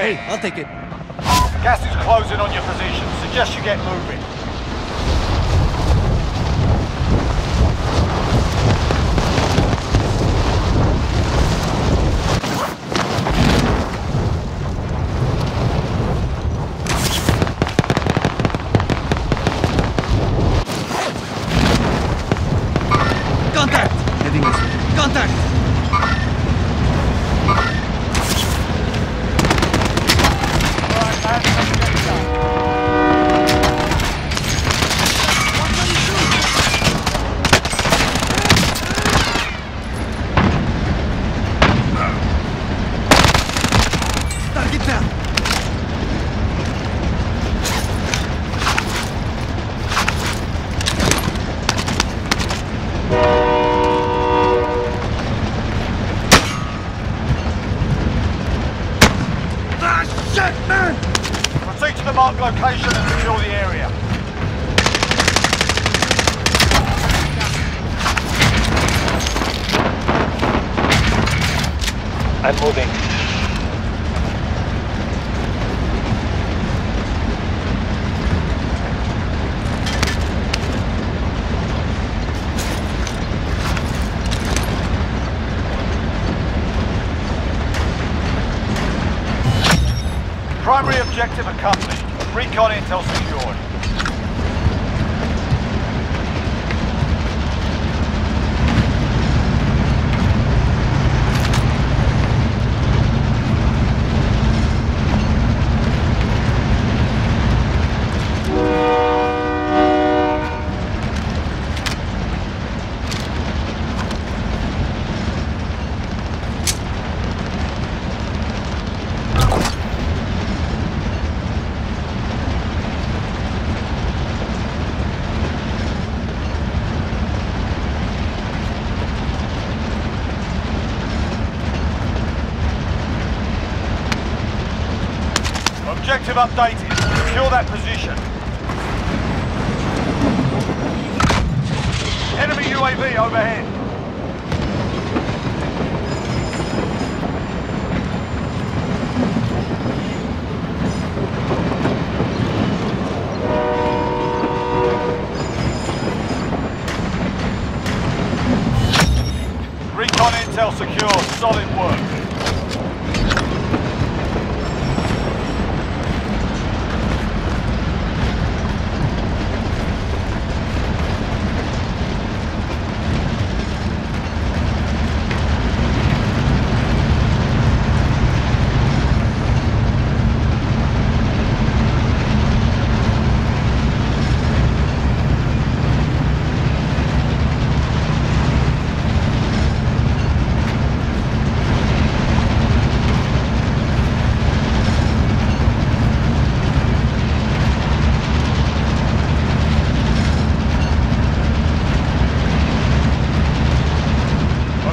Hey. I'll take it. Gas is closing on your position. Suggest you get moving. Contact! Heading this way. Contact! Target down! Ah, shit, man! Proceed to the marked location and secure the area. I'm moving. Primary objective accomplished. Recon intel secured. Objective updated. Secure that position. Enemy UAV overhead. Recon intel secure. Solid work.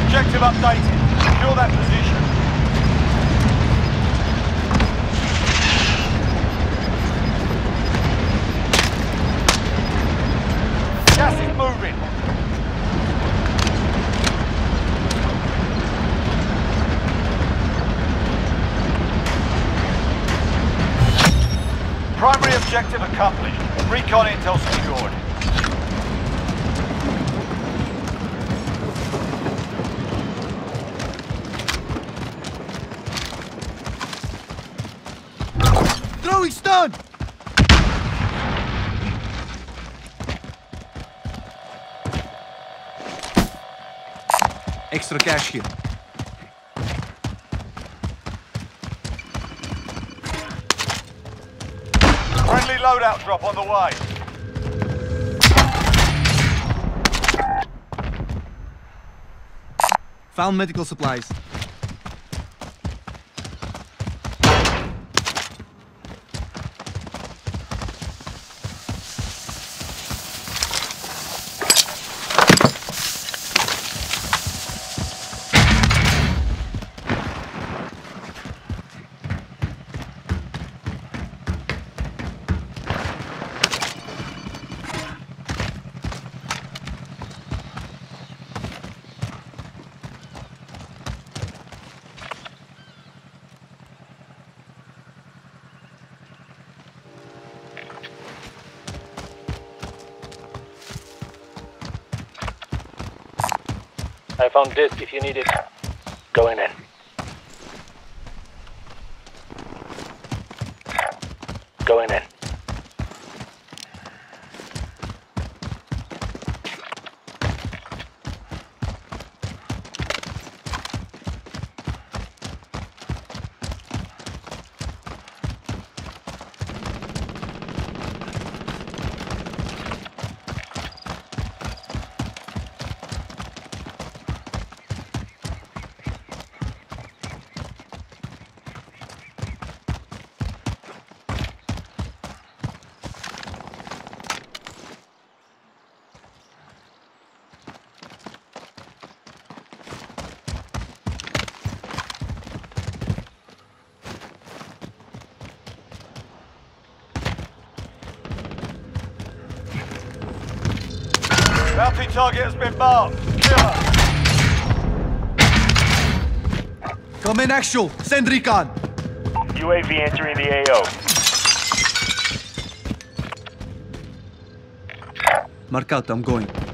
Objective updated. Secure that position. Gas is moving. Primary objective accomplished. Recon intel secured. Throwing stun! Extra cash here. Loadout drop on the way. Found medical supplies. I found disc if you need it. Going in. Going in. Bounty target has been marked. Killer. Come in actual. Send recon. UAV entering the AO. Mark out, I'm going.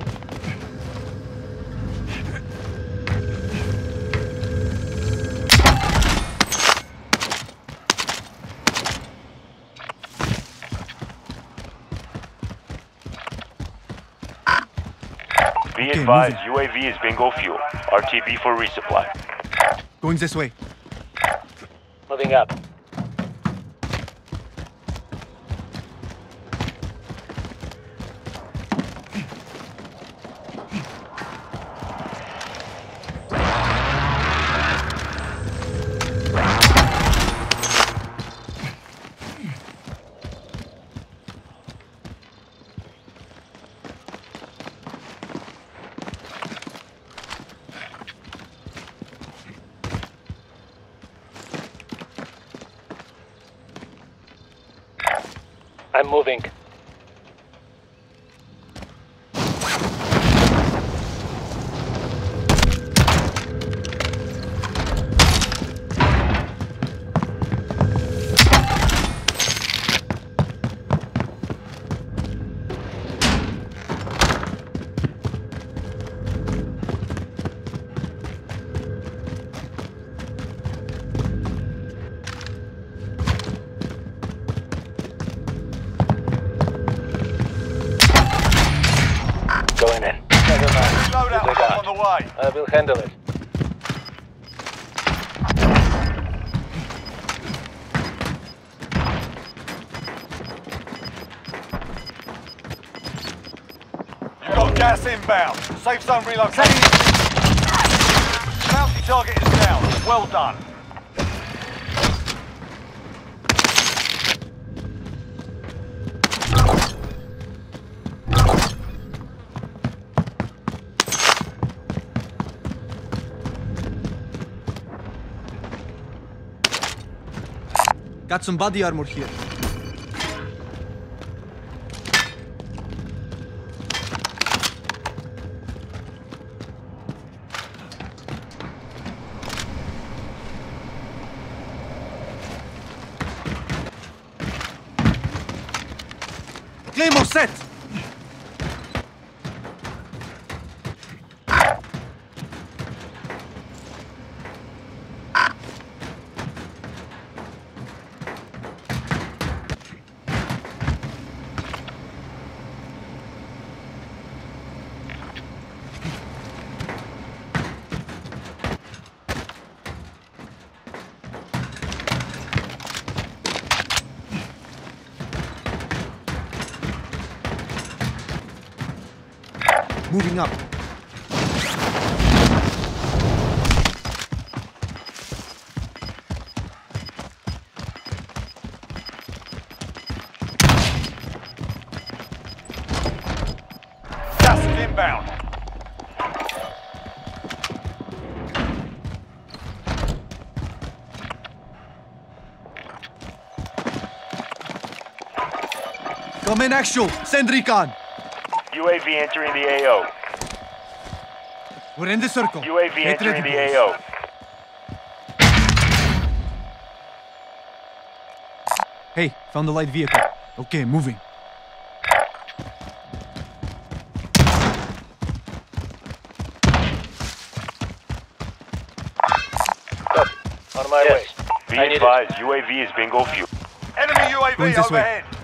Advised, UAV is bingo fuel. RTB for resupply. Going this way. Moving up. I'm moving. Loadout Disregard. drop on the way. I will handle it. You've got gas inbound. Safe zone relocated. Bounty target is down. Well done. Got some body armor here. Claymore set! In actual. Send recon. UAV entering the AO. We're in the circle. UAV Get entering the AO. Hey, found the light vehicle. Okay, moving. On my yes. way. Be advised, UAV is bingo fuel. Enemy UAV overhead. Way.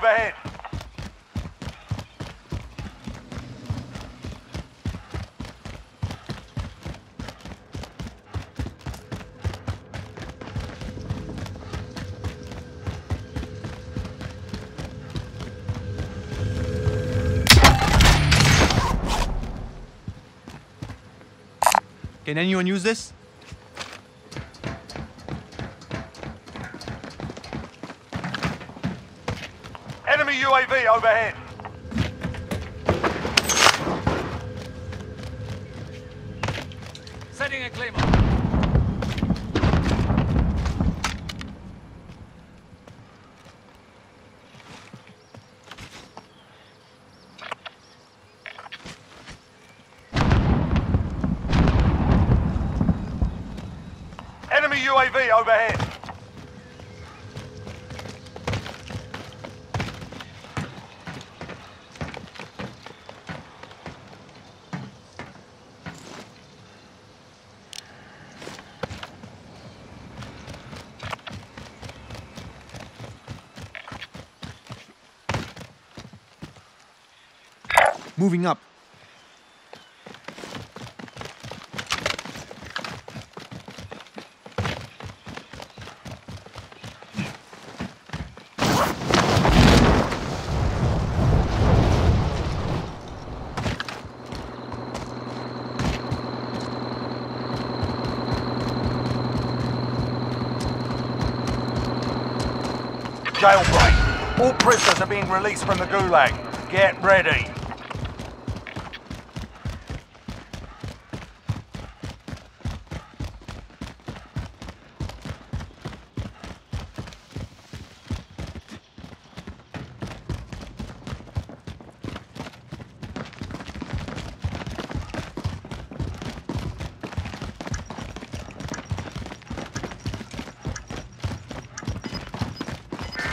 overhead. Can anyone use this? Enemy UAV overhead. Setting a claymore. Enemy UAV overhead. Moving up. Jailbreak. All prisoners are being released from the gulag. Get ready.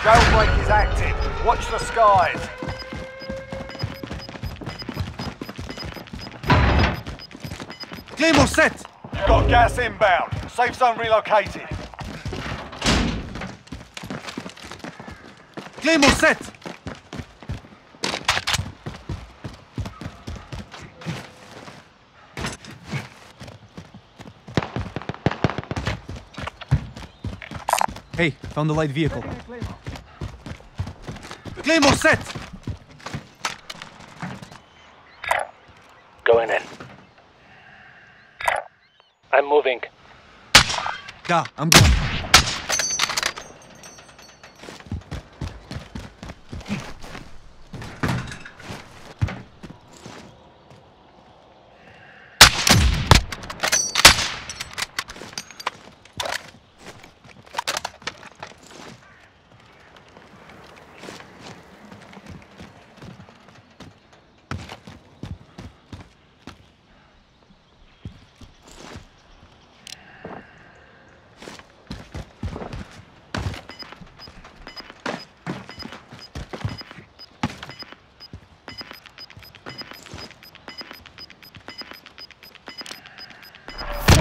Jailbreak is active. Watch the skies. Claymore set! Got gas inbound. Safe zone relocated. Claymore set! Hey, found the light vehicle. Claymore set! Going in. I'm moving. Da, I'm going.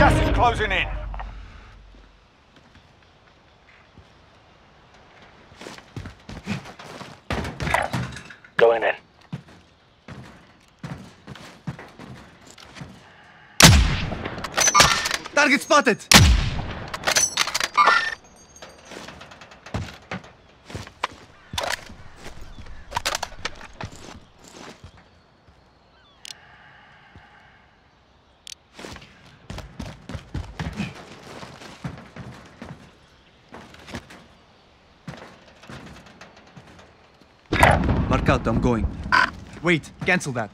Gas is closing in. Going in. Target spotted! I'm going. Wait, cancel that.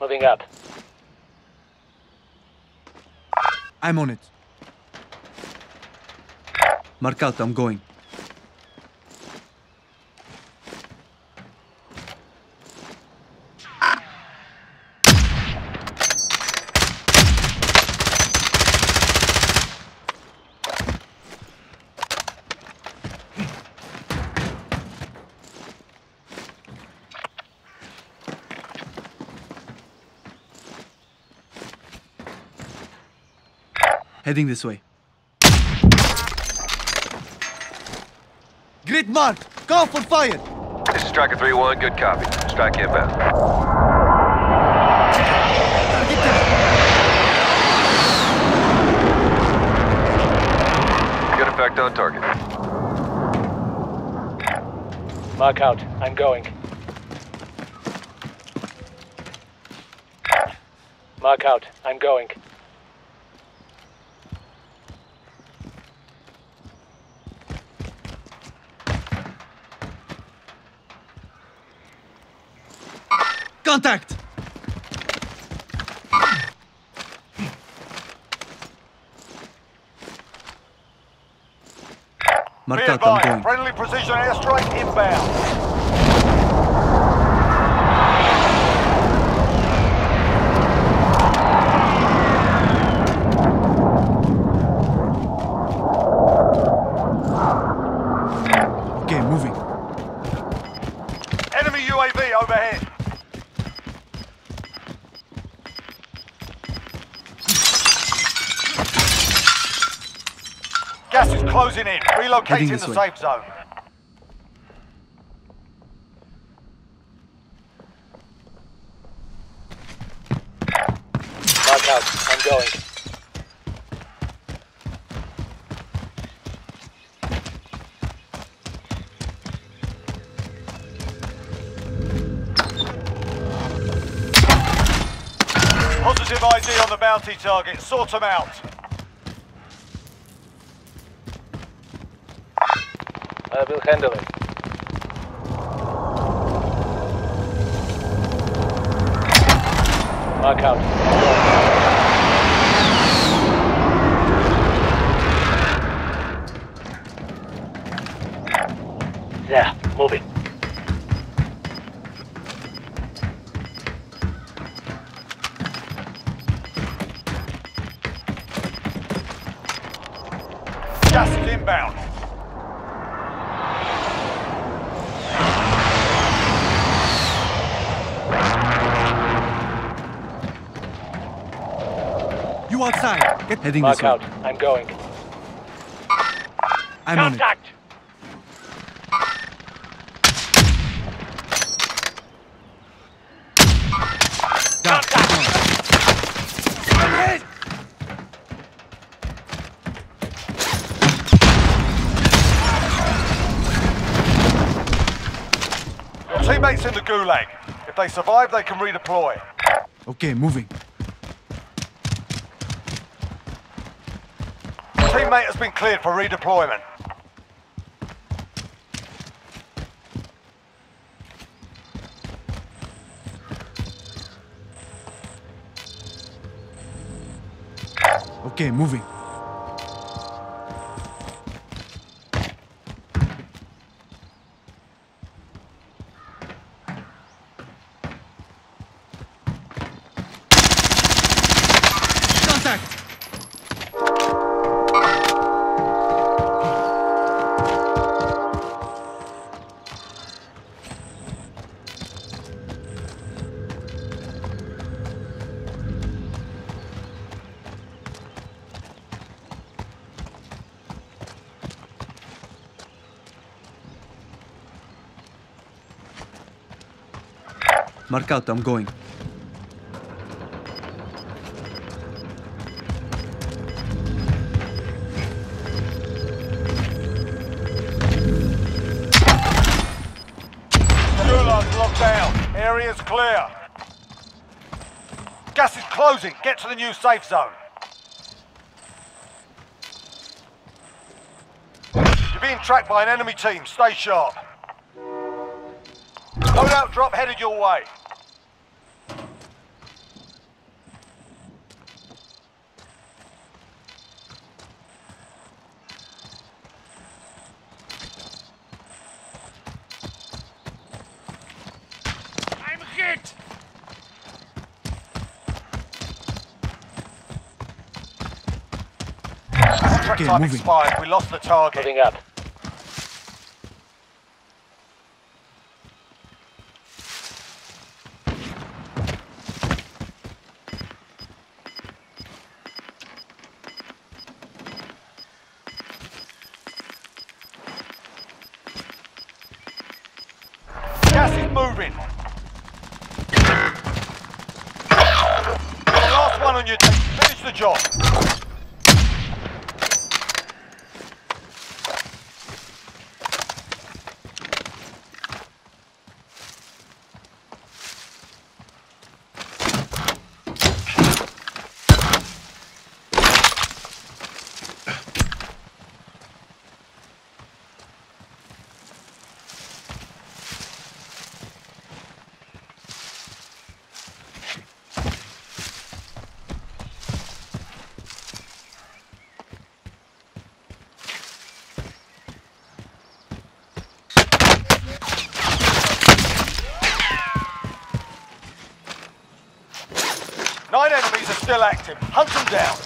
Moving up. I'm on it. Mark out, I'm going. Heading this way. Grid marked! Call for fire! This is Striker 3-1, good copy. Strike inbound. Good effect on target. Mark out. I'm going. Mark out. I'm going. Contact! Be Mark I'm going. friendly precision airstrike inbound. Okay, moving. Enemy UAV overhead. Gas is closing in. Heading Relocating this the way. safe zone. Mark out. I'm going. Positive ID on the bounty target. Sort them out. I will handle it. Mark out. You outside! Get heading Mark this way. out. I'm going. I'm on it. Contact! Down. Your teammates in the gulag. If they survive, they can redeploy. Okay, moving. Teammate has been cleared for redeployment. Okay, moving. Out, I'm going. Area's clear. Gas is closing. Get to the new safe zone. You're being tracked by an enemy team. Stay sharp. Loadout drop headed your way. Contract time moving. expired. We lost the target. Moving up. Gas is moving. Last one on your team. Finish the job. Active. Hunt them down.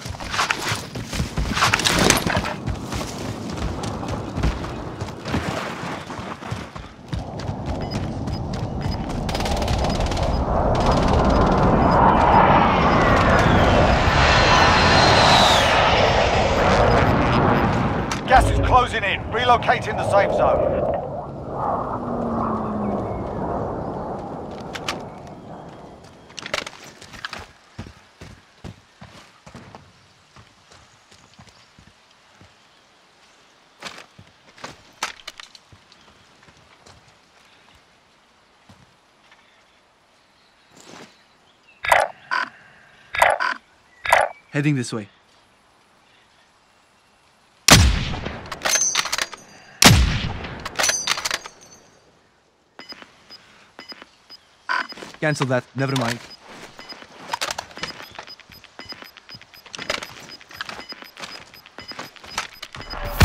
Gas is closing in. Relocating the safe zone. Heading this way. Cancel that. Never mind.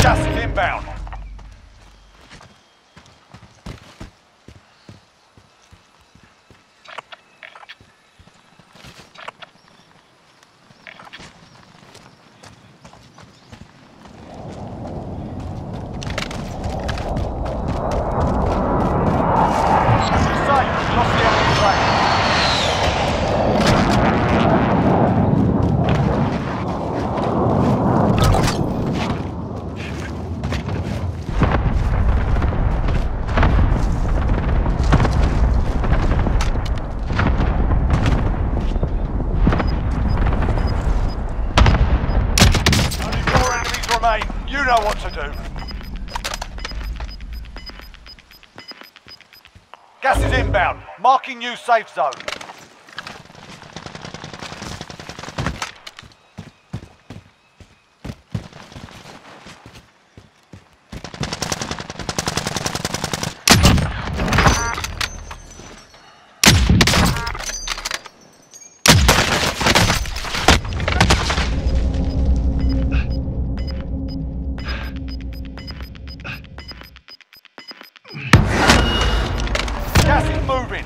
Gas is inbound. Safe. Lost the enemy track. Only four enemies remain. You know what to do. Gas is inbound. Marking new safe zone. Gas is moving.